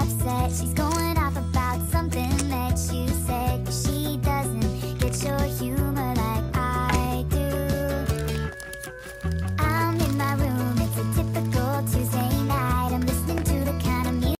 upset. She's going